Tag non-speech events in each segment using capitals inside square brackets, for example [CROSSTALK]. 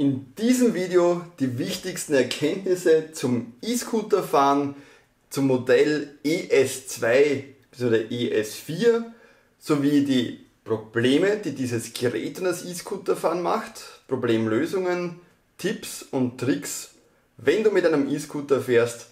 In diesem Video die wichtigsten Erkenntnisse zum E-Scooter fahren, zum Modell ES2 bzw. ES4 sowie die Probleme, die dieses Gerät und das E-Scooter fahren macht, Problemlösungen, Tipps und Tricks, wenn du mit einem E-Scooter fährst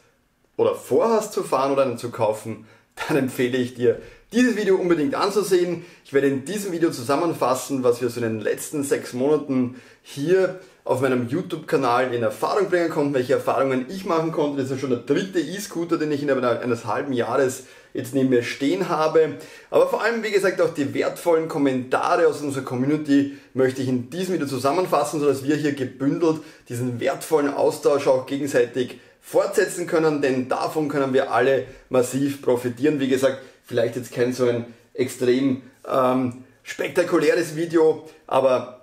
oder vorhast zu fahren oder einen zu kaufen, dann empfehle ich dir, dieses Video unbedingt anzusehen. Ich werde in diesem Video zusammenfassen, was wir so in den letzten sechs Monaten hier auf meinem YouTube-Kanal in Erfahrung bringen konnten, welche Erfahrungen ich machen konnte. Das ist schon der dritte E-Scooter, den ich innerhalb eines halben Jahres jetzt neben mir stehen habe. Aber vor allem, wie gesagt, auch die wertvollen Kommentare aus unserer Community möchte ich in diesem Video zusammenfassen, sodass wir hier gebündelt diesen wertvollen Austausch auch gegenseitig fortsetzen können, denn davon können wir alle massiv profitieren. Wie gesagt, vielleicht jetzt kein so ein extrem ähm, spektakuläres Video, aber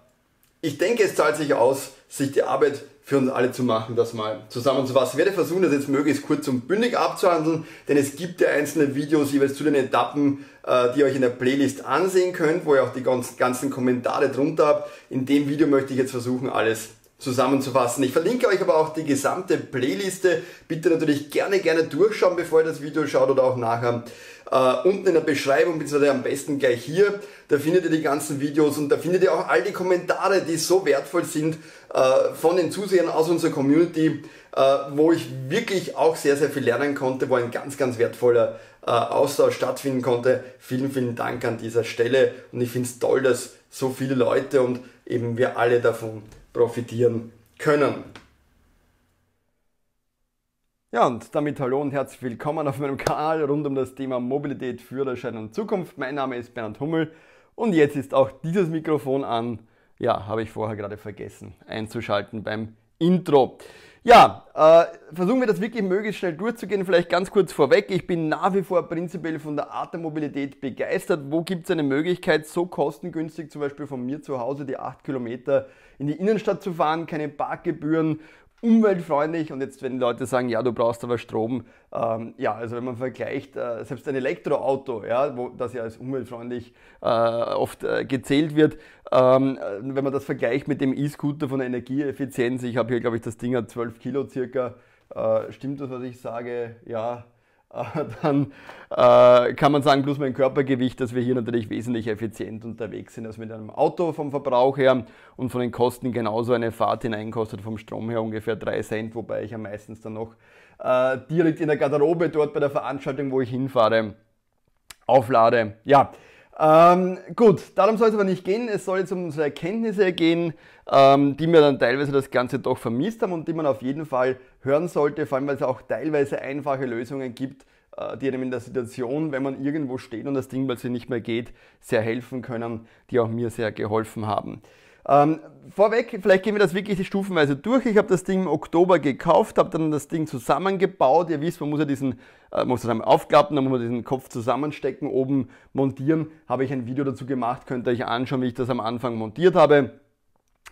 ich denke, es zahlt sich aus, sich die Arbeit für uns alle zu machen, das mal zusammenzufassen. Ich werde versuchen, das jetzt möglichst kurz und bündig abzuhandeln, denn es gibt ja einzelne Videos jeweils zu den Etappen, äh, die ihr euch in der Playlist ansehen könnt, wo ihr auch die ganzen Kommentare drunter habt. In dem Video möchte ich jetzt versuchen, alles zusammenzufassen. Ich verlinke euch aber auch die gesamte Playliste. Bitte natürlich gerne, gerne durchschauen, bevor ihr das Video schaut oder auch nachher äh, unten in der Beschreibung, beziehungsweise am besten gleich hier. Da findet ihr die ganzen Videos und da findet ihr auch all die Kommentare, die so wertvoll sind äh, von den Zusehern aus unserer Community, äh, wo ich wirklich auch sehr, sehr viel lernen konnte, wo ein ganz, ganz wertvoller äh, Austausch stattfinden konnte. Vielen, vielen Dank an dieser Stelle und ich finde es toll, dass so viele Leute und eben wir alle davon profitieren können. Ja, und damit hallo und herzlich willkommen auf meinem Kanal rund um das Thema Mobilität, Führerschein und Zukunft. Mein Name ist Bernhard Hummel und jetzt ist auch dieses Mikrofon an. Ja, habe ich vorher gerade vergessen einzuschalten beim Intro. Ja, äh, versuchen wir das wirklich möglichst schnell durchzugehen. Vielleicht ganz kurz vorweg. Ich bin nach wie vor prinzipiell von der Art der Mobilität begeistert. Wo gibt es eine Möglichkeit, so kostengünstig zum Beispiel von mir zu Hause die 8 Kilometer in die Innenstadt zu fahren, keine Parkgebühren umweltfreundlich und jetzt wenn Leute sagen, ja, du brauchst aber Strom, ähm, ja, also wenn man vergleicht, äh, selbst ein Elektroauto, ja, wo das ja als umweltfreundlich äh, oft äh, gezählt wird, ähm, wenn man das vergleicht mit dem E-Scooter von Energieeffizienz, ich habe hier glaube ich das Ding hat 12 Kilo circa, äh, stimmt das, was ich sage? Ja, dann äh, kann man sagen, plus mein Körpergewicht, dass wir hier natürlich wesentlich effizient unterwegs sind als mit einem Auto vom Verbrauch her und von den Kosten genauso eine Fahrt hinein kostet vom Strom her ungefähr 3 Cent, wobei ich ja meistens dann noch äh, direkt in der Garderobe dort bei der Veranstaltung, wo ich hinfahre, auflade. Ja, ähm, gut, darum soll es aber nicht gehen. Es soll jetzt um unsere Erkenntnisse gehen, ähm, die mir dann teilweise das Ganze doch vermisst haben und die man auf jeden Fall hören sollte, vor allem weil es auch teilweise einfache Lösungen gibt, äh, die einem in der Situation, wenn man irgendwo steht und das Ding plötzlich nicht mehr geht, sehr helfen können, die auch mir sehr geholfen haben. Ähm, vorweg, vielleicht gehen wir das wirklich stufenweise durch. Ich habe das Ding im Oktober gekauft, habe dann das Ding zusammengebaut. Ihr wisst, man muss ja diesen, äh, muss das aufklappen, dann muss man diesen Kopf zusammenstecken, oben montieren. Habe ich ein Video dazu gemacht, könnt ihr euch anschauen, wie ich das am Anfang montiert habe.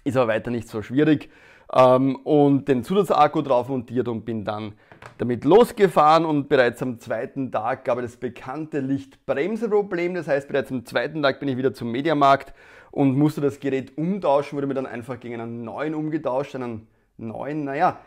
Ist aber weiter nicht so schwierig. Ähm, und den Zusatzakku drauf montiert und bin dann damit losgefahren und bereits am zweiten Tag gab es das bekannte Lichtbremseproblem. Das heißt, bereits am zweiten Tag bin ich wieder zum Mediamarkt und musste das Gerät umtauschen, wurde mir dann einfach gegen einen neuen umgetauscht, einen neuen, naja,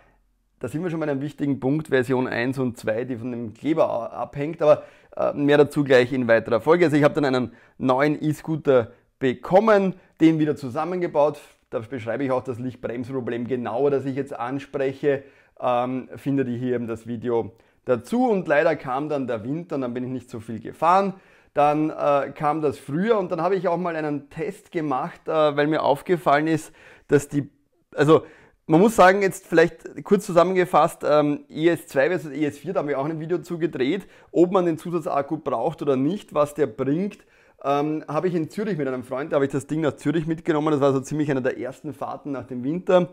da sind wir schon bei einem wichtigen Punkt, Version 1 und 2, die von dem Kleber abhängt, aber äh, mehr dazu gleich in weiterer Folge. Also ich habe dann einen neuen E-Scooter bekommen, den wieder zusammengebaut. Da beschreibe ich auch das Lichtbremsproblem genauer, das ich jetzt anspreche. Ähm, findet ihr hier eben das Video dazu. Und leider kam dann der Winter und dann bin ich nicht so viel gefahren. Dann äh, kam das früher und dann habe ich auch mal einen Test gemacht, äh, weil mir aufgefallen ist, dass die, also man muss sagen, jetzt vielleicht kurz zusammengefasst, ähm, ES2 versus ES4, da haben wir auch ein Video zu gedreht, ob man den Zusatzakku braucht oder nicht, was der bringt. Ähm, habe ich in Zürich mit einem Freund, da habe ich das Ding nach Zürich mitgenommen, das war so ziemlich eine der ersten Fahrten nach dem Winter.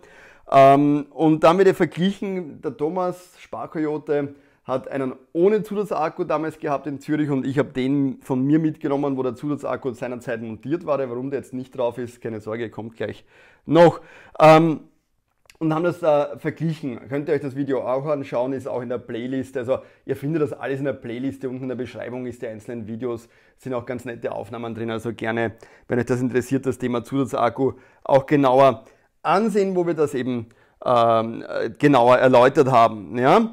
Ähm, und dann wieder verglichen, der Thomas Sparkoyote hat einen ohne Zusatzakku damals gehabt in Zürich und ich habe den von mir mitgenommen, wo der Zusatzakku seinerzeit montiert war. Warum der jetzt nicht drauf ist, keine Sorge, kommt gleich noch. Ähm, und haben das äh, verglichen. Könnt ihr euch das Video auch anschauen, ist auch in der Playlist. Also ihr findet das alles in der Playlist. Unten in der Beschreibung ist die einzelnen Videos, sind auch ganz nette Aufnahmen drin. Also gerne, wenn euch das interessiert, das Thema Zusatzakku auch genauer ansehen, wo wir das eben ähm, genauer erläutert haben. Ja?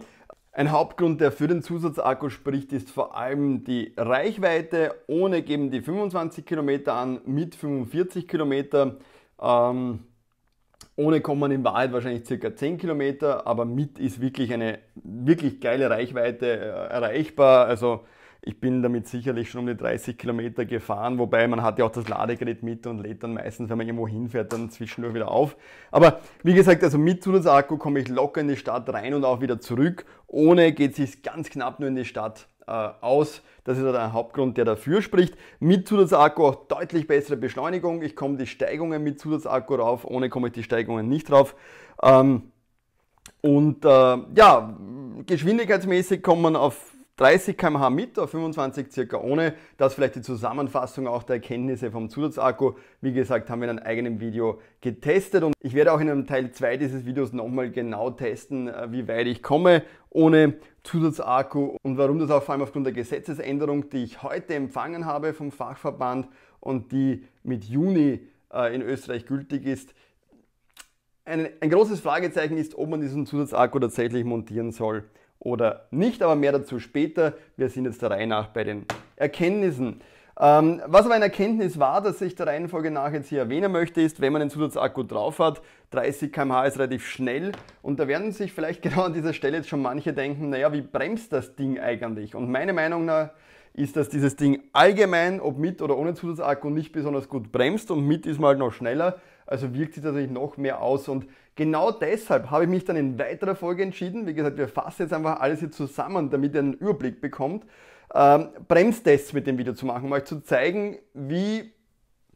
Ein Hauptgrund, der für den Zusatzakku spricht, ist vor allem die Reichweite. Ohne geben die 25 Kilometer an, mit 45 Kilometer. Ähm, ohne kommt man in Wahrheit wahrscheinlich circa 10 Kilometer, aber mit ist wirklich eine wirklich geile Reichweite äh, erreichbar. Also ich bin damit sicherlich schon um die 30 Kilometer gefahren, wobei man hat ja auch das Ladegerät mit und lädt dann meistens, wenn man irgendwo hinfährt, dann zwischendurch wieder auf. Aber wie gesagt, also mit Zusatzakku komme ich locker in die Stadt rein und auch wieder zurück. Ohne geht es ganz knapp nur in die Stadt aus. Das ist der Hauptgrund, der dafür spricht. Mit Zusatzakku auch deutlich bessere Beschleunigung. Ich komme die Steigungen mit Zusatzakku rauf, ohne komme ich die Steigungen nicht drauf. Ähm, und äh, ja, geschwindigkeitsmäßig kommt man auf 30 km/h mit, auf 25 circa ohne. Das ist vielleicht die Zusammenfassung auch der Erkenntnisse vom Zusatzakku. Wie gesagt, haben wir in einem eigenen Video getestet und ich werde auch in einem Teil 2 dieses Videos nochmal genau testen, äh, wie weit ich komme ohne Zusatzakku und warum das auch vor allem aufgrund der Gesetzesänderung, die ich heute empfangen habe vom Fachverband und die mit Juni äh, in Österreich gültig ist, ein, ein großes Fragezeichen ist, ob man diesen Zusatzakku tatsächlich montieren soll oder nicht, aber mehr dazu später. Wir sind jetzt der Reihe nach bei den Erkenntnissen. Ähm, was aber eine Erkenntnis war, dass ich der Reihenfolge nach jetzt hier erwähnen möchte, ist, wenn man einen Zusatzakku drauf hat, 30 km/h ist relativ schnell. Und da werden sich vielleicht [LAUGHS] genau an dieser Stelle jetzt schon manche denken, naja, wie bremst das Ding eigentlich? Und meine Meinung nach ist, dass dieses Ding allgemein, ob mit oder ohne Zusatzakku, nicht besonders gut bremst und mit ist mal halt noch schneller, also wirkt sich natürlich noch mehr aus. Und Genau deshalb habe ich mich dann in weiterer Folge entschieden, wie gesagt, wir fassen jetzt einfach alles hier zusammen, damit ihr einen Überblick bekommt, ähm, Bremstests mit dem Video zu machen, um euch zu zeigen, wie,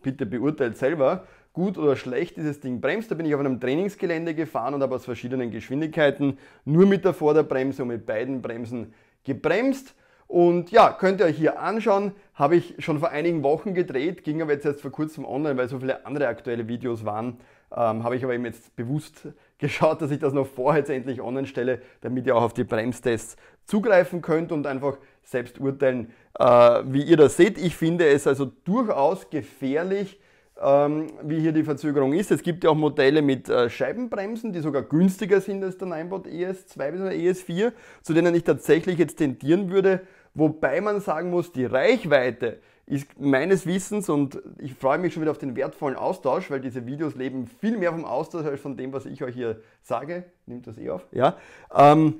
bitte beurteilt selber, gut oder schlecht dieses Ding bremst. Da bin ich auf einem Trainingsgelände gefahren und habe aus verschiedenen Geschwindigkeiten nur mit der Vorderbremse und mit beiden Bremsen gebremst. Und ja, könnt ihr euch hier anschauen, habe ich schon vor einigen Wochen gedreht, ging aber jetzt erst vor kurzem online, weil so viele andere aktuelle Videos waren. Ähm, habe ich aber eben jetzt bewusst [LAUGHS] geschaut, dass ich das noch vorher jetzt endlich online stelle, damit ihr auch auf die Bremstests zugreifen könnt und einfach selbst urteilen, äh, wie ihr das seht. Ich finde es also durchaus gefährlich, ähm, wie hier die Verzögerung ist. Es gibt ja auch Modelle mit äh, Scheibenbremsen, die sogar günstiger sind als der Ninebot ES2 bis der ES4, zu denen ich tatsächlich jetzt tendieren würde, wobei man sagen muss, die Reichweite ist meines Wissens, und ich freue mich schon wieder auf den wertvollen Austausch, weil diese Videos leben viel mehr vom Austausch als von dem, was ich euch hier sage. Nimmt das eh auf? Ja. Ähm,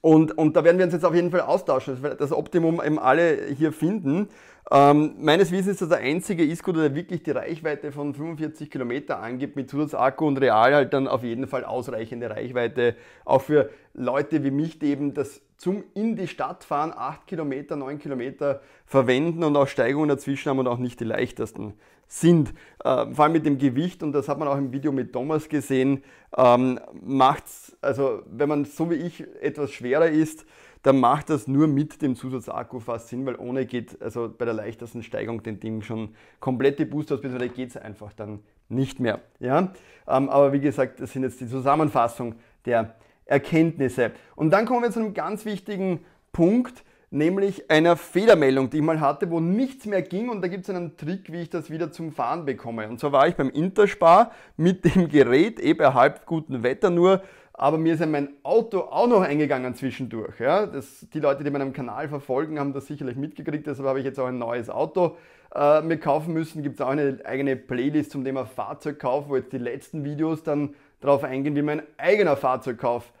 und, und da werden wir uns jetzt auf jeden Fall austauschen, das Optimum eben alle hier finden. Ähm, meines Wissens ist das der einzige E-Scooter, der wirklich die Reichweite von 45 Kilometer angibt, mit Zusatzakku und real halt dann auf jeden Fall ausreichende Reichweite. Auch für Leute wie mich, die eben das zum in die Stadt fahren 8 Kilometer, 9 Kilometer verwenden und auch Steigungen dazwischen haben und auch nicht die leichtesten sind. Äh, vor allem mit dem Gewicht, und das hat man auch im Video mit Thomas gesehen, ähm, macht es, also wenn man so wie ich etwas schwerer ist, dann macht das nur mit dem Zusatzakku fast Sinn, weil ohne geht also bei der leichtesten Steigung den Ding schon komplett die Booster aus, beziehungsweise geht es einfach dann nicht mehr. Ja? Ähm, aber wie gesagt, das sind jetzt die Zusammenfassung der Erkenntnisse. Und dann kommen wir zu einem ganz wichtigen Punkt, nämlich einer Fehlermeldung, die ich mal hatte, wo nichts mehr ging und da gibt es einen Trick, wie ich das wieder zum Fahren bekomme. Und zwar war ich beim Interspar mit dem Gerät, eh bei halb gutem Wetter nur, aber mir ist ja mein Auto auch noch eingegangen zwischendurch. Ja? Das, die Leute, die meinen Kanal verfolgen, haben das sicherlich mitgekriegt, deshalb habe ich jetzt auch ein neues Auto äh, mir kaufen müssen. Gibt es auch eine eigene Playlist zum Thema Fahrzeugkauf, wo jetzt die letzten Videos dann darauf eingehen, wie mein eigener Fahrzeugkauf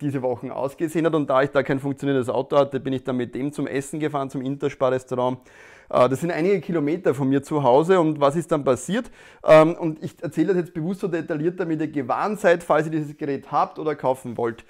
diese Wochen ausgesehen hat. Und da ich da kein funktionierendes Auto hatte, bin ich dann mit dem zum Essen gefahren, zum Interspar-Restaurant. Äh, das sind einige Kilometer von mir zu Hause und was ist dann passiert? Ähm, und ich erzähle das jetzt bewusst so detailliert, damit ihr gewarnt seid, falls ihr dieses Gerät habt oder kaufen wollt.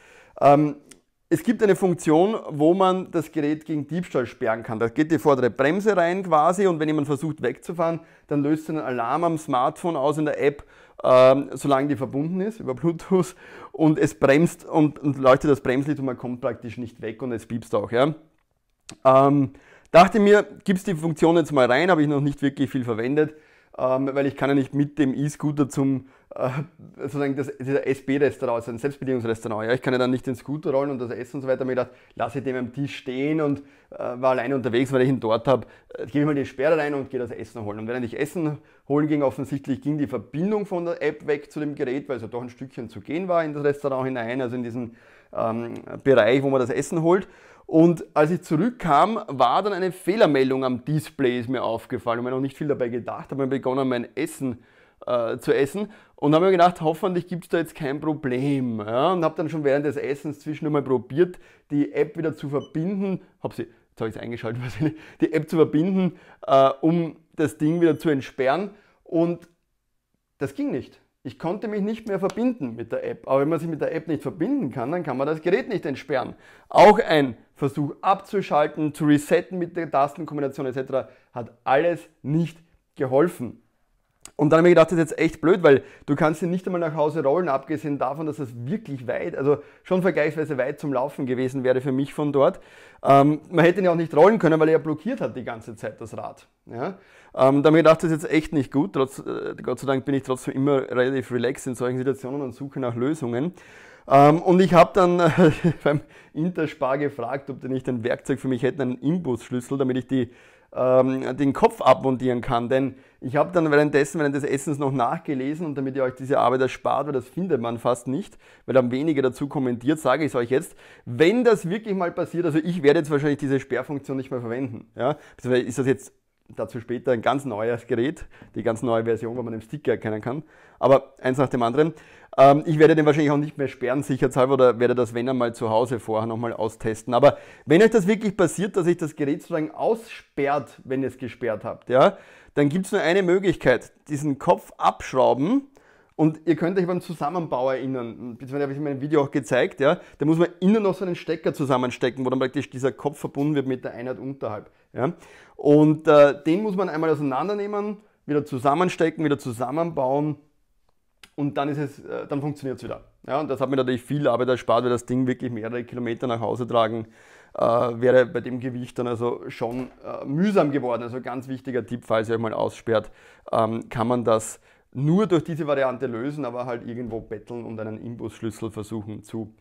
Es gibt eine Funktion, wo man das Gerät gegen Diebstahl sperren kann. Da geht die vordere Bremse rein quasi und wenn jemand versucht wegzufahren, dann löst einen Alarm am Smartphone aus in der App, ähm, solange die verbunden ist über Bluetooth und es bremst und, und leuchtet das Bremslicht und man kommt praktisch nicht weg und es piepst auch. Ja? Ähm, dachte mir, gibst die Funktion jetzt mal rein, habe ich noch nicht wirklich viel verwendet, ähm, weil ich kann ja nicht mit dem E-Scooter zum sozusagen das, dieser SB-Restaurant, ein Selbstbedienungsrestaurant. Ja, ich kann ja dann nicht den Scooter rollen und das Essen und so weiter. Ich mir gedacht, lasse ich dem am Tisch stehen und äh, war alleine unterwegs, weil ich ihn dort habe. Äh, gebe ich mal die Sperre rein und gehe das Essen holen. Und während ich Essen holen ging, offensichtlich ging die Verbindung von der App weg zu dem Gerät, weil es ja doch ein Stückchen zu gehen war in das Restaurant hinein, also in diesen ähm, Bereich, wo man das Essen holt. Und als ich zurückkam, war dann eine Fehlermeldung am Display, ist mir aufgefallen. Ich habe mir noch nicht viel dabei gedacht, habe begonnen, mein Essen äh, zu essen und habe mir gedacht, hoffentlich gibt es da jetzt kein Problem. Ja? Und habe dann schon während des Essens zwischendurch mal probiert, die App wieder zu verbinden. Habe sie, jetzt habe [LAUGHS] ich es eingeschaltet, die App zu verbinden, äh, um das Ding wieder zu entsperren. Und das ging nicht. Ich konnte mich nicht mehr verbinden mit der App. Aber wenn man sich mit der App nicht verbinden kann, dann kann man das Gerät nicht entsperren. Auch ein Versuch abzuschalten, zu resetten mit der Tastenkombination etc. hat alles nicht geholfen. Und dann habe ich gedacht, das ist jetzt echt blöd, weil du kannst ihn nicht einmal nach Hause rollen, abgesehen davon, dass es wirklich weit, also schon vergleichsweise weit zum Laufen gewesen wäre für mich von dort. Ähm, man hätte ihn ja auch nicht rollen können, weil er ja blockiert hat die ganze Zeit das Rad. Ja? Ähm, da habe ich gedacht, das ist jetzt echt nicht gut. Trotz, äh, Gott sei Dank bin ich trotzdem immer relativ relaxed in solchen Situationen und suche nach Lösungen. Ähm, und ich habe dann äh, [LAUGHS] beim Interspar gefragt, ob die nicht ein Werkzeug für mich hätten, einen Imbusschlüssel, damit ich die ähm, den Kopf abmontieren kann. Denn ich habe dann währenddessen, während des Essens noch nachgelesen und damit ihr euch diese Arbeit erspart, weil das findet man fast nicht, weil dann wenige dazu kommentiert, sage ich es euch jetzt, wenn das wirklich mal passiert, also ich werde jetzt wahrscheinlich diese Sperrfunktion nicht mehr verwenden. Ja? Ist das jetzt dazu später ein ganz neues Gerät, die ganz neue Version, wo man den Sticker erkennen kann. Aber eins nach dem anderen. Ähm, ich werde den wahrscheinlich auch nicht mehr sperren, sicherheitshalber, oder werde das, wenn einmal zu Hause vorher nochmal austesten. Aber wenn euch das wirklich passiert, dass sich das Gerät sozusagen aussperrt, wenn ihr es gesperrt habt, ja, dann gibt es nur eine Möglichkeit, diesen Kopf abschrauben und ihr könnt euch beim Zusammenbau erinnern, beziehungsweise habe ich in meinem Video auch gezeigt, ja, da muss man innen noch so einen Stecker zusammenstecken, wo dann praktisch dieser Kopf verbunden wird mit der Einheit unterhalb. Ja. Und äh, den muss man einmal auseinandernehmen, wieder zusammenstecken, wieder zusammenbauen und dann, äh, dann funktioniert es wieder. Ja, und das hat mir natürlich viel Arbeit erspart, weil das Ding wirklich mehrere Kilometer nach Hause tragen äh, wäre bei dem Gewicht dann also schon äh, mühsam geworden. Also ganz wichtiger Tipp, falls ihr euch mal aussperrt, ähm, kann man das nur durch diese Variante lösen, aber halt irgendwo betteln und einen Imbusschlüssel versuchen zu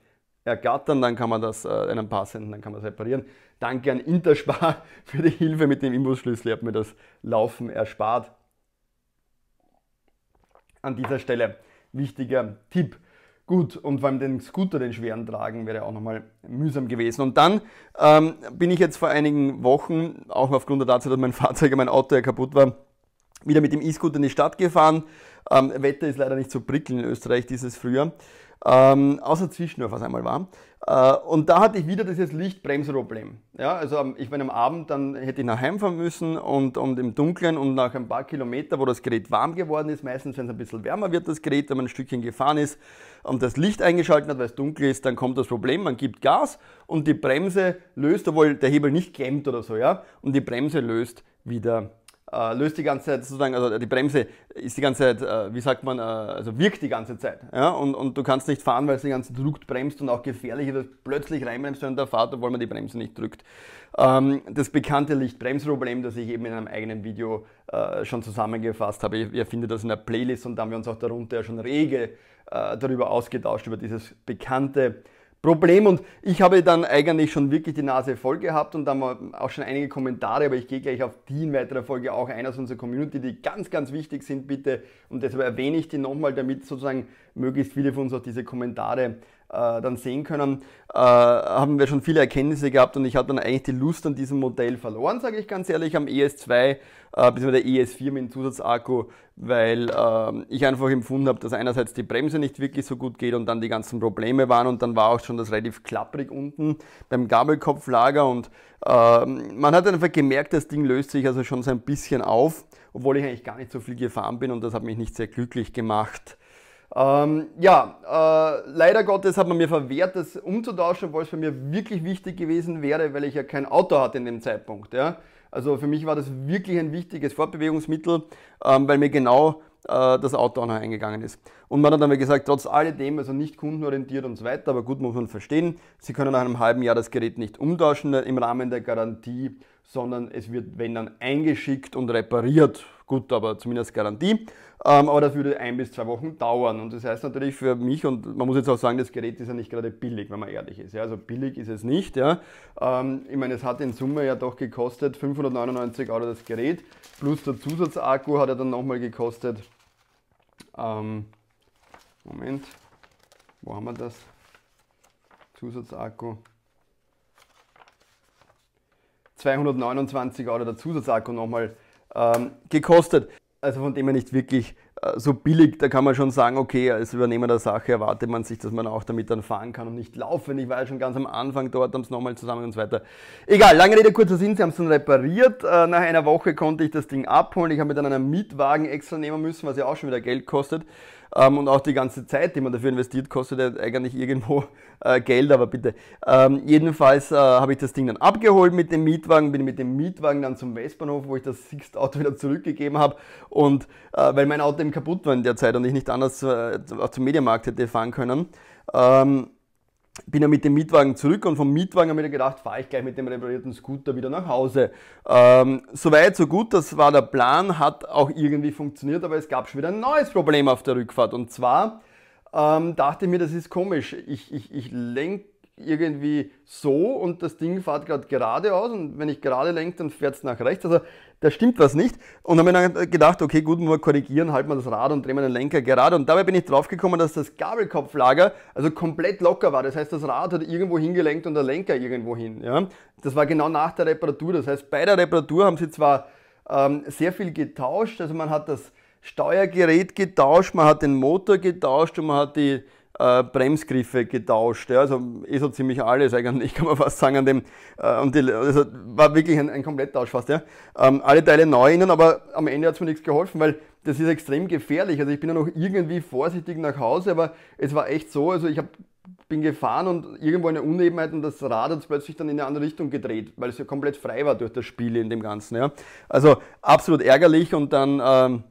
ergattern, dann kann man das, äh, einen passenden, dann kann man reparieren. Danke an Interspar [LAUGHS] für die Hilfe mit dem Imbusschlüssel, ihr habt mir das Laufen erspart. An dieser Stelle wichtiger Tipp. Gut, und vor allem den Scooter, den schweren tragen, wäre auch nochmal mühsam gewesen. Und dann ähm, bin ich jetzt vor einigen Wochen, auch aufgrund der Tatsache, dass mein [LAUGHS] Fahrzeug, mein Auto ja kaputt war, wieder mit dem E-Scooter in die Stadt gefahren. Ähm, Wetter ist leider nicht so prickelnd in Österreich dieses Frühjahr. Ähm, außer Zwischendorf, was einmal war. Äh, und da hatte ich wieder dieses Lichtbremsproblem. Ja, also ähm, ich bin am Abend, dann hätte ich nach Heim fahren müssen und, und im Dunkeln und nach ein paar Kilometern, wo das Gerät warm geworden ist, meistens wenn es ein bisschen wärmer wird, das Gerät, wenn man ein Stückchen gefahren ist und das Licht eingeschaltet hat, weil es dunkel ist, dann kommt das Problem, man gibt Gas und die Bremse löst, obwohl der Hebel nicht klemmt oder so, ja, und die Bremse löst wieder äh, löst die ganze Zeit sozusagen, also die Bremse ist die ganze Zeit, äh, wie sagt man, äh, also wirkt die ganze Zeit. Ja? Und, und du kannst nicht fahren, weil es die ganze Zeit drückt, bremst und auch gefährlich dass plötzlich reinbremst während der Fahrt, obwohl man die Bremse nicht drückt. Ähm, das bekannte Lichtbremsproblem, das ich eben in einem eigenen Video äh, schon zusammengefasst habe. Ihr, ihr, findet das in der Playlist und da haben wir uns auch darunter ja schon rege äh, darüber ausgetauscht, über dieses bekannte Problem. Und ich habe dann eigentlich schon wirklich die Nase voll gehabt und da haben auch schon einige Kommentare, aber ich gehe gleich auf die in weiterer Folge auch ein aus unserer Community, die ganz, ganz wichtig sind, bitte. Und deshalb erwähne ich die nochmal, damit sozusagen möglichst viele von uns auch diese Kommentare äh, dann sehen können, äh, haben wir schon viele Erkenntnisse gehabt und ich habe dann eigentlich die Lust an diesem Modell verloren, sage ich ganz ehrlich, am ES2 äh, der ES4 mit dem Zusatzakku, weil äh, ich einfach empfunden habe, dass einerseits die Bremse nicht wirklich so gut geht und dann die ganzen Probleme waren und dann war auch schon das relativ klapprig unten beim Gabelkopflager und äh, man hat einfach gemerkt, das Ding löst sich also schon so ein bisschen auf, obwohl ich eigentlich gar nicht so viel gefahren bin und das hat mich nicht sehr glücklich gemacht. Ähm, ja, äh, leider Gottes hat man mir verwehrt, das umzutauschen, obwohl es für mir wirklich wichtig gewesen wäre, weil ich ja kein Auto hatte in dem Zeitpunkt. Ja? Also für mich war das wirklich ein wichtiges Fortbewegungsmittel, ähm, weil mir genau äh, das Auto auch noch eingegangen ist. Und man hat dann gesagt, trotz alledem, also nicht kundenorientiert und so weiter, aber gut muss man verstehen, Sie können nach einem halben Jahr das Gerät nicht umtauschen im Rahmen der Garantie, sondern es wird, wenn dann, eingeschickt und repariert gut, aber zumindest Garantie. Ähm, aber das würde ein bis zwei Wochen dauern. Und das heißt natürlich für mich, und man muss jetzt auch sagen, das Gerät ist ja nicht gerade billig, wenn man ehrlich ist. Ja? Also billig ist es nicht. Ja? Ähm, ich meine, es hat in Summe ja doch gekostet 599 Euro das Gerät, plus der Zusatzakku hat er dann nochmal gekostet. Ähm, Moment, wo haben wir das? Zusatzakku. 229 Euro der Zusatzakku nochmal ähm, gekostet. Also von dem her nicht wirklich äh, so billig, da kann man schon sagen, okay, als Übernehmer der Sache erwartet man sich, dass man auch damit dann fahren kann und nicht laufen. Ich war ja schon ganz am Anfang dort, haben es nochmal zusammen und so weiter. Egal, lange Rede, kurzer Sinn, sie haben es dann repariert. Äh, nach einer Woche konnte ich das Ding abholen. Ich habe mir dann einen Mietwagen extra nehmen müssen, was ja auch schon wieder Geld kostet. Ähm, und auch die ganze Zeit, die man dafür investiert, kostet ja eigentlich irgendwo [LAUGHS] äh, Geld, aber bitte. Ähm, jedenfalls äh, habe ich das Ding dann abgeholt mit dem Mietwagen, bin mit dem Mietwagen dann zum Westbahnhof, wo ich das Sixt-Auto [LAUGHS] wieder zurückgegeben habe. Und äh, weil mein Auto eben kaputt war in der Zeit und ich nicht anders äh, zum Mediamarkt hätte fahren können, ähm, bin ja mit dem Mietwagen zurück und vom Mietwagen habe ich mir gedacht, fahre ich gleich mit dem reparierten Scooter wieder nach Hause. Ähm, Soweit, so gut, das war der Plan, hat auch irgendwie funktioniert, aber es gab schon wieder ein neues Problem auf der Rückfahrt. Und zwar ähm, dachte ich mir, das ist komisch. Ich, ich, ich lenke irgendwie so und das Ding fährt gerade geradeaus und wenn ich gerade lenke, dann fährt es nach rechts. Also da stimmt was nicht. Und dann habe ich dann gedacht, okay, gut, mal korrigieren, halten wir das Rad und drehen wir den Lenker gerade. Und dabei bin ich drauf gekommen, dass das Gabelkopflager also komplett locker war. Das heißt, das Rad hat irgendwo hingelenkt und der Lenker irgendwo hin. Ja? Das war genau nach der Reparatur. Das heißt, bei der Reparatur haben sie zwar ähm, sehr viel getauscht, also man hat das Steuergerät getauscht, man hat den Motor getauscht und man hat die äh, Bremsgriffe getauscht. Ja, also eh so ziemlich alles eigentlich, [LAUGHS] kann man fast sagen, an dem, äh, und die, also war wirklich ein, ein Kompletttausch fast. Ja. Ähm, alle Teile neu innen, aber am Ende hat es mir nichts geholfen, weil das ist extrem gefährlich. Also ich bin ja noch irgendwie vorsichtig nach Hause, aber es war echt so, also ich habe bin gefahren und irgendwo eine Unebenheit und das Rad hat plötzlich dann in eine andere Richtung gedreht, weil es ja komplett frei war durch das Spiel in dem Ganzen. Ja. Also absolut ärgerlich und dann ähm,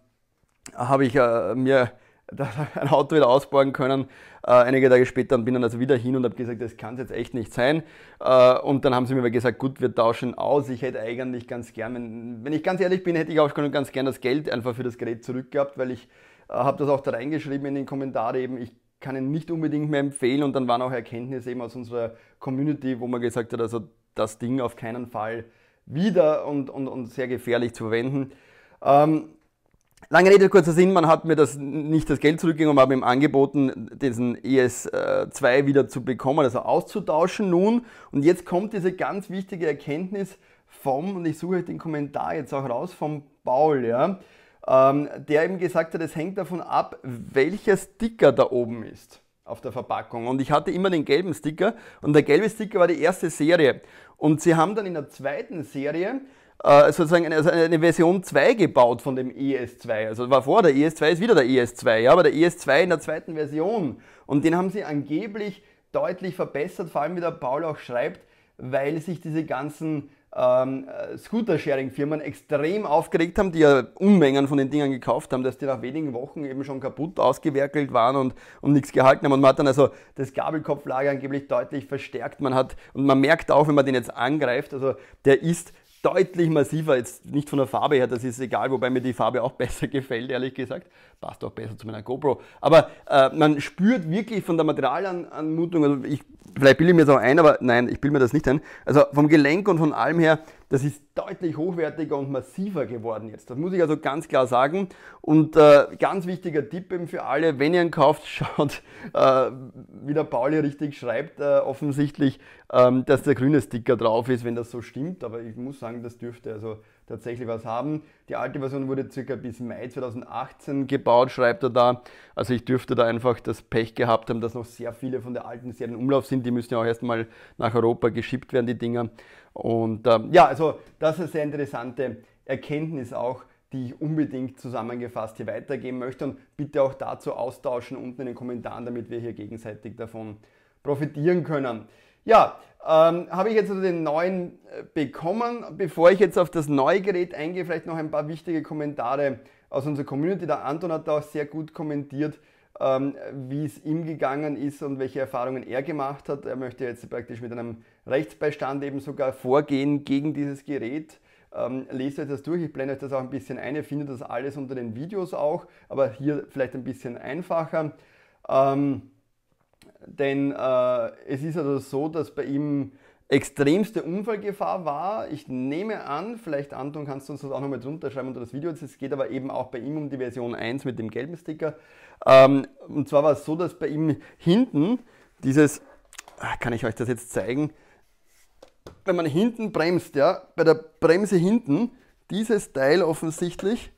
habe ich äh, mir [LAUGHS] ein Auto wieder ausbauen können. Äh, einige Tage später bin dann also wieder hin und habe gesagt, das kann es jetzt echt nicht sein. Äh, und dann haben sie mir gesagt, gut, wir tauschen aus. Ich hätte eigentlich ganz gern, wenn, wenn ich ganz ehrlich bin, hätte ich auch schon ganz gern das Geld einfach für das Gerät zurückgehabt, weil ich äh, habe das auch da reingeschrieben in den Kommentaren eben, ich kann ihn nicht unbedingt mehr empfehlen und dann waren auch Erkenntnisse eben aus unserer Community, wo man gesagt hat, also das Ding auf keinen Fall wieder und, und, und sehr gefährlich zu verwenden. Ähm, Lange Rede, kurzer Sinn, man hat mir das nicht das Geld zurückgegeben, aber ihm angeboten, diesen ES2 wieder zu bekommen, also auszutauschen nun. Und jetzt kommt diese ganz wichtige Erkenntnis vom, und ich suche den Kommentar jetzt auch raus, vom Paul, ja, ähm, der eben gesagt hat, es hängt davon ab, welcher Sticker da oben ist auf der Verpackung. Und ich hatte immer den gelben Sticker und der gelbe Sticker war die erste Serie. Und sie haben dann in der zweiten Serie äh, sozusagen eine, also eine, Version 2 gebaut von dem ES2. Also war vor der ES2 ist wieder der ES2, ja, aber der ES2 in der zweiten Version. Und den haben sie angeblich deutlich verbessert, vor allem wie der Paul auch schreibt, weil sich diese ganzen ähm, Scooter-Sharing-Firmen extrem aufgeregt haben, die ja Unmengen von den Dingern gekauft haben, dass die nach wenigen Wochen eben schon kaputt ausgewerkelt waren und, und nichts gehalten haben. Und man hat dann also das Gabelkopflager angeblich deutlich verstärkt. Man hat, und man merkt auch, wenn man den jetzt angreift, also der ist deutlich massiver, jetzt nicht von der Farbe her, das ist egal, wobei mir die Farbe auch [LAUGHS] besser gefällt, ehrlich gesagt. Passt auch besser zu meiner GoPro. Aber äh, man spürt wirklich von der Materialanmutung, also ich, vielleicht bilde ich mir das auch ein, aber nein, ich bilde mir das nicht ein. Also vom Gelenk und von allem her, das ist deutlich hochwertiger und massiver geworden jetzt. Das muss ich also ganz klar sagen. Und äh, ganz wichtiger Tipp eben für alle, wenn ihr ihn kauft, [LAUGHS] schaut, äh, wie der Pauli richtig schreibt, äh, offensichtlich, ähm, dass der grüne Sticker drauf ist, wenn das so stimmt. Aber ich muss sagen, das dürfte also tatsächlich was haben. Die alte Version wurde circa bis Mai 2018 gebaut, schreibt er da. Also ich dürfte da einfach das Pech gehabt haben, dass noch sehr viele von der alten Serien im Umlauf sind. Die müssen ja auch erstmal nach Europa geschippt werden, die Dinger. Und äh, ja, also das ist eine sehr interessante Erkenntnis auch, die ich unbedingt zusammengefasst hier weitergeben möchte. Und bitte auch dazu austauschen unten in den Kommentaren, damit wir hier gegenseitig davon profitieren können. Ja, ähm, habe ich jetzt also den neuen äh, bekommen. Bevor ich jetzt auf das neue Gerät eingehe, vielleicht noch ein paar wichtige Kommentare aus unserer Community. Der Anton hat da auch sehr gut kommentiert, ähm, wie es ihm gegangen ist und welche Erfahrungen er gemacht hat. Er möchte jetzt praktisch mit einem Rechtsbeistand eben sogar vorgehen gegen dieses Gerät. Ähm, lest euch das durch, ich blende euch das auch ein bisschen ein, ihr findet das alles unter den Videos auch, aber hier vielleicht ein bisschen einfacher. Ähm, denn äh, es ist also so, dass bei ihm extremste Unfallgefahr war. Ich nehme an, vielleicht Anton kannst du uns das auch nochmal drunter schreiben unter das Video. Es geht aber eben auch bei ihm um die Version 1 mit dem gelben Sticker. Ähm, und zwar war es so, dass bei ihm hinten dieses, ah, kann ich euch das jetzt zeigen, wenn man hinten bremst, ja, bei der Bremse hinten, dieses Teil offensichtlich,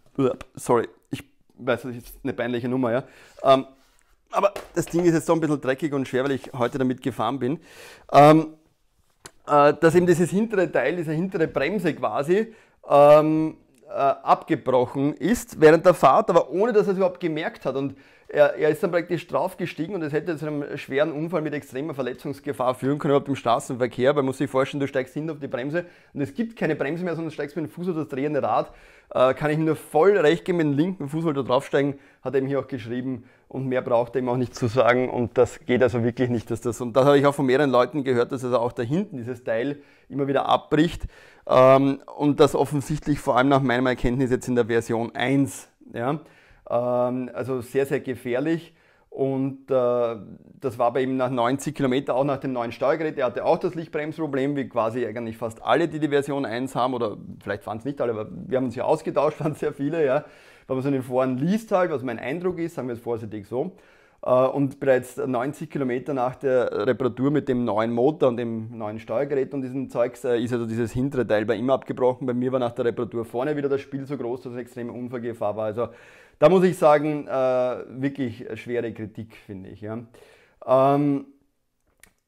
sorry, ich weiß, das ist eine peinliche Nummer, ja, ähm, aber das Ding ist jetzt so ein bisschen dreckig und schwer, weil ich heute damit gefahren bin. Ähm, äh, dass eben dieses hintere Teil, diese hintere Bremse quasi, ähm, äh, abgebrochen ist während der Fahrt, aber ohne dass er es überhaupt gemerkt hat. Und er, er ist dann praktisch draufgestiegen und es hätte zu einem schweren Unfall mit extremer Verletzungsgefahr führen können, überhaupt im Straßenverkehr, weil man muss sich vorstellen, du steigst hin auf die Bremse und es gibt keine Bremse mehr, sondern steigst mit dem Fuß auf das drehende Rad. Äh, kann ich nur voll recht geben, mit dem linken Fuß da draufsteigen, hat er eben hier auch geschrieben und mehr braucht er ihm auch nicht zu sagen und das geht also wirklich nicht, dass das, und da habe ich auch von mehreren Leuten gehört, dass also auch da hinten dieses Teil immer wieder abbricht ähm, und das offensichtlich vor allem nach meinem Erkenntnis jetzt in der Version 1, ja, also sehr, sehr gefährlich. Und äh, das war bei ihm nach 90 Kilometern auch nach dem neuen Steuergerät. Er hatte auch das Lichtbremsproblem, wie quasi eigentlich fast alle, die die Version 1 haben, oder vielleicht waren es nicht alle, aber wir haben uns ja ausgetauscht, [LAUGHS] waren sehr viele, ja. Wenn man so in den Foren liest halt, was mein Eindruck ist, sagen wir es vorsichtig so. Äh, und bereits 90 Kilometer nach der Reparatur mit dem neuen Motor und dem neuen Steuergerät und diesem Zeugs äh, ist also dieses hintere Teil bei ihm abgebrochen. Bei mir war nach der Reparatur vorne wieder das Spiel so groß, dass es extreme Unfallgefahr war. Also da muss ich sagen, äh, wirklich schwere Kritik, finde ich. Ja, ähm,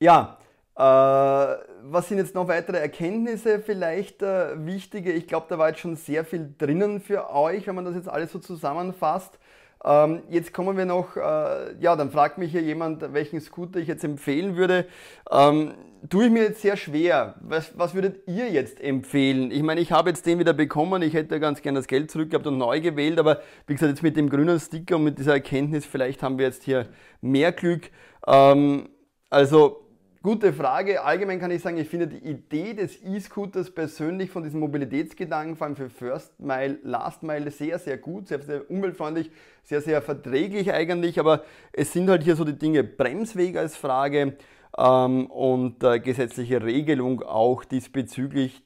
ja äh, was sind jetzt noch weitere Erkenntnisse vielleicht äh, wichtige? Ich glaube, da war jetzt schon sehr viel drinnen für euch, wenn man das jetzt alles so zusammenfasst. Ähm, jetzt kommen wir noch, äh, ja, dann fragt mich hier jemand, welchen Scooter ich jetzt empfehlen würde. Ähm, tue ich mir jetzt sehr schwer. Was, was würdet ihr jetzt empfehlen? Ich meine, ich habe jetzt den wieder bekommen, ich hätte ganz gerne das Geld zurückgehabt und neu gewählt, aber wie gesagt, jetzt mit dem grünen Sticker und mit dieser Erkenntnis, vielleicht haben wir jetzt hier mehr Glück. Ähm, also Gute Frage. Allgemein kann ich sagen, ich finde die Idee des E-Scooters persönlich von diesem Mobilitätsgedanken, vor allem für First Mile, Last Mile, sehr, sehr gut, sehr, sehr umweltfreundlich, sehr, sehr verträglich eigentlich. Aber es sind halt hier so die Dinge Bremsweg als Frage ähm, und äh, gesetzliche Regelung auch diesbezüglich,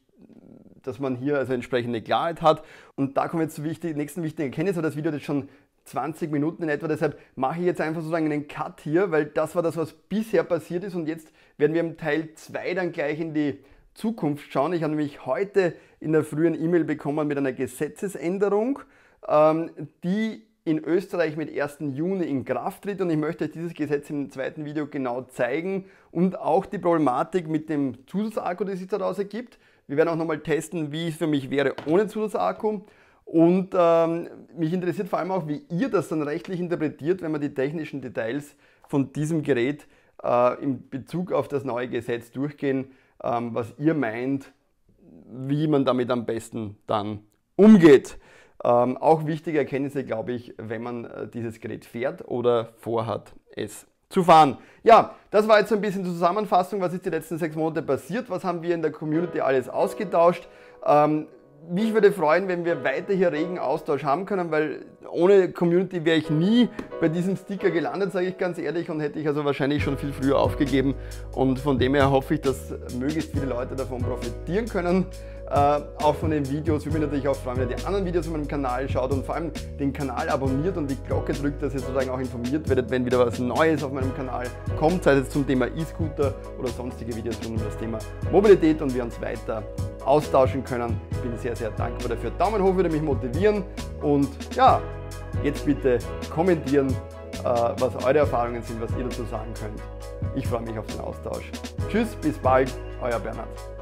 dass man hier also entsprechende Klarheit hat. Und da kommen wir jetzt zur wichtig, nächsten wichtigen Erkenntnis, weil das Video hat schon 20 Minuten in etwa. Deshalb mache ich jetzt einfach sozusagen einen Cut hier, weil das war das, was bisher passiert ist. Und jetzt werden wir im Teil 2 dann gleich in die Zukunft schauen. Ich habe nämlich heute in der frühen E-Mail bekommen mit einer Gesetzesänderung, ähm, die in Österreich mit 1. Juni in Kraft tritt und ich möchte euch dieses Gesetz im zweiten Video genau zeigen und auch die Problematik mit dem Zusatzakku, die sich daraus ergibt. Wir werden auch nochmal testen, wie es für mich wäre ohne Zusatzakku und ähm, mich interessiert vor allem auch, wie ihr das dann rechtlich interpretiert, wenn man die technischen Details von diesem Gerät äh, in Bezug auf das neue Gesetz durchgehen, ähm, was ihr meint, wie man damit am besten dann umgeht. Ähm, auch wichtige Erkenntnisse, glaube ich, wenn man äh, dieses Gerät fährt oder vorhat, es zu fahren. Ja, das war jetzt so ein bisschen die Zusammenfassung, was ist die letzten sechs Monate passiert, was haben wir in der Community alles ausgetauscht. Ähm, mich würde freuen, wenn wir weiter hier regen Austausch haben können, weil ohne Community wäre ich nie bei diesem Sticker gelandet, sage ich ganz ehrlich, und hätte ich also wahrscheinlich schon viel früher aufgegeben. Und von dem her hoffe ich, dass möglichst viele Leute davon profitieren können. Äh, auch von den Videos. Ich würde mich natürlich auch freuen, wenn ihr die anderen Videos auf meinem Kanal schaut und vor allem den Kanal abonniert und die Glocke drückt, dass ihr sozusagen auch informiert werdet, wenn wieder was Neues auf meinem Kanal kommt, sei es zum Thema E-Scooter oder sonstige Videos rund um das Thema Mobilität und wir uns weiter austauschen können. Ich bin sehr, sehr dankbar dafür. Daumen hoch würde mich motivieren und ja, jetzt bitte kommentieren, äh, was eure Erfahrungen sind, was ihr dazu sagen könnt. Ich freue mich auf den Austausch. Tschüss, bis bald, euer Bernhard.